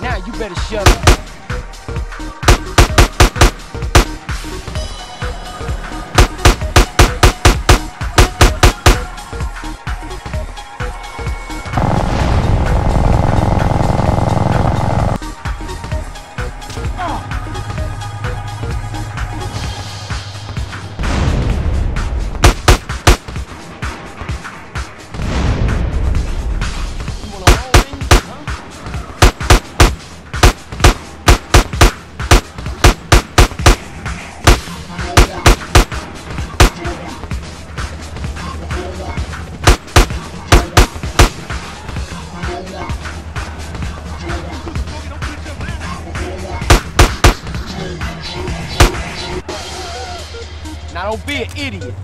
Now you better shut up. Now don't be an idiot.